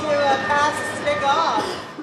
to uh, pass stick off.